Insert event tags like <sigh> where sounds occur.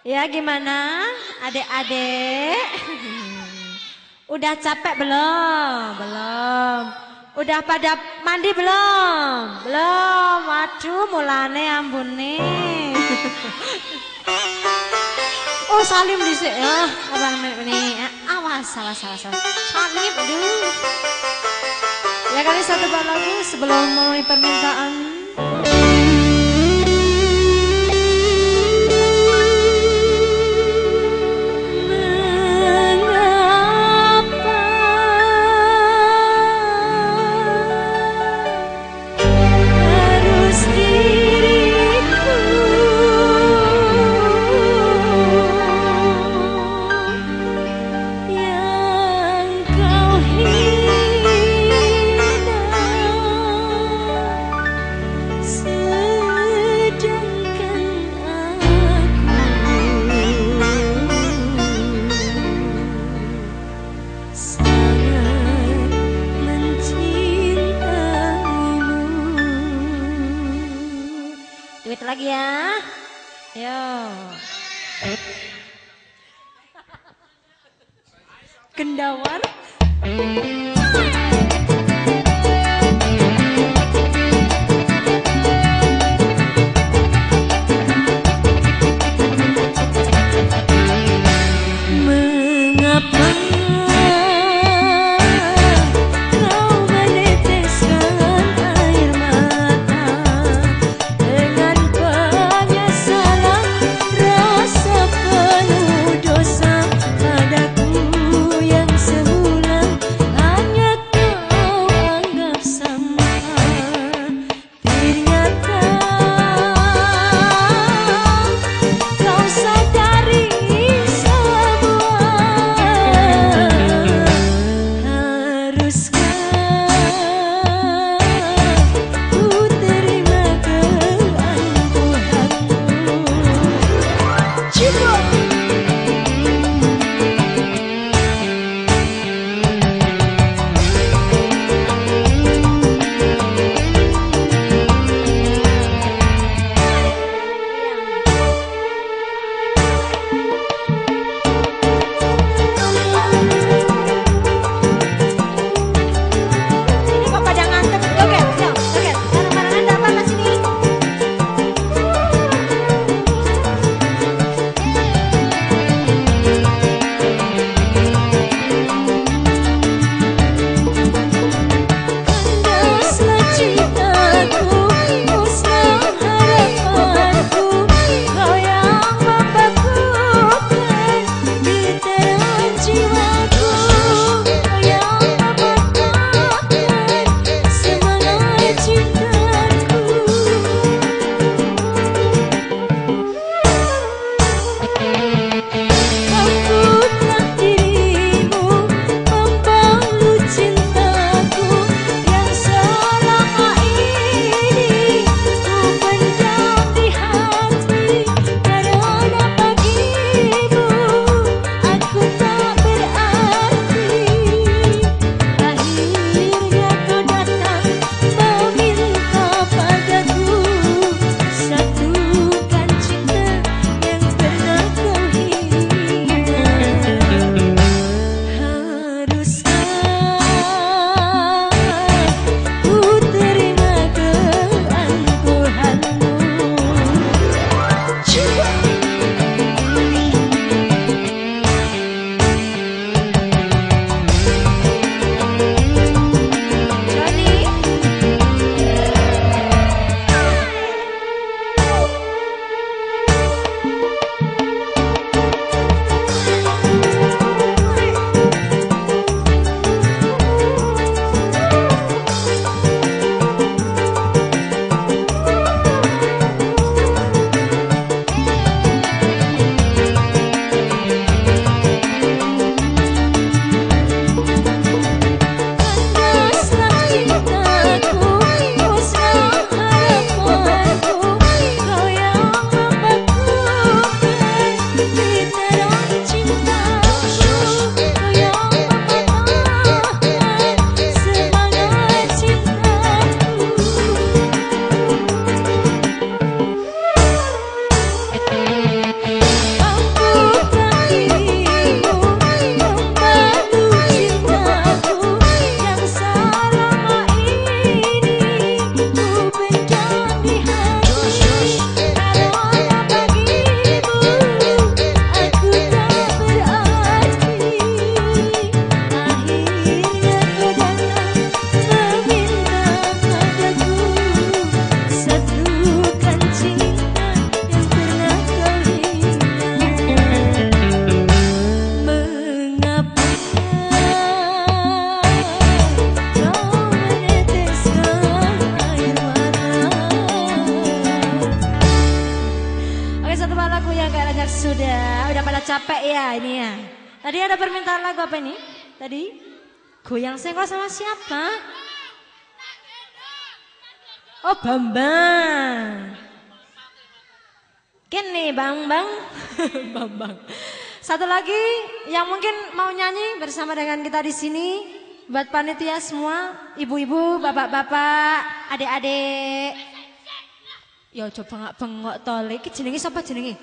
Ya gimana adik-adik? <laughs> Udah capek belum? Belum. Udah pada mandi belum? Belum. Waduh mulane ampun nih. <laughs> Oh salim di sini. Oh, abang ini. Awas, salah, salah, salah. Salim, aduh. Ya kali satu lagu sebelum mulai permintaan. Duit lagi ya. Yo. Gendawar. Sudah. Udah pada capek ya ini ya. Tadi ada permintaan lagu apa ini? Tadi goyang sengkok sama siapa? Oh Bambang. Kini Bang <laughs> Bang. Bang Bang. Satu lagi yang mungkin mau nyanyi bersama dengan kita di sini buat panitia semua, ibu-ibu, bapak-bapak, adik-adik. Ya coba nggak bengok tole. Iki jenenge sapa jenenge?